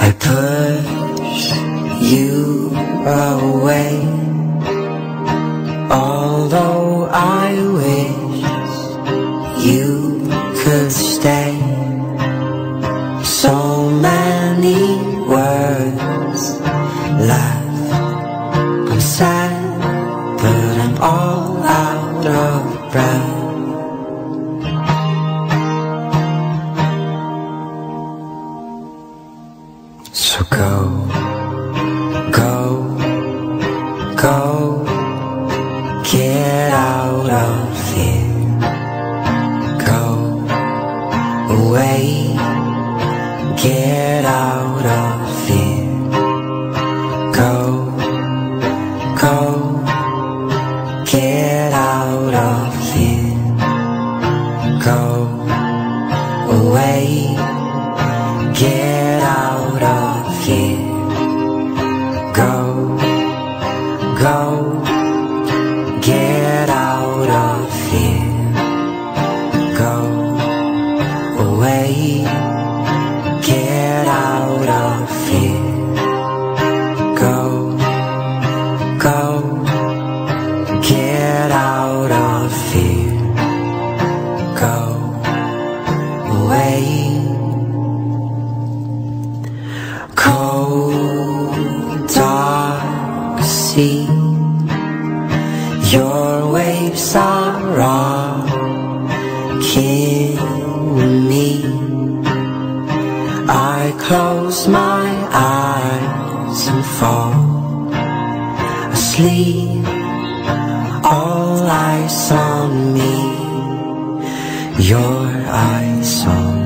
I push you away. Although I wish you could stay. So many words left. I'm sad But I'm all out of breath So go, go, go, get out of here. Go away, get out of here. Go, go, get All eyes on me. Your eyes on me.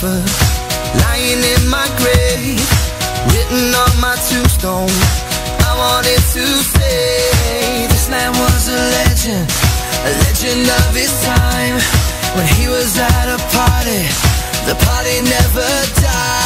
sofa, lying in my grave, written on my tombstone. I wanted to say this man was a legend, a legend of his time. When he was at a party, the party never died.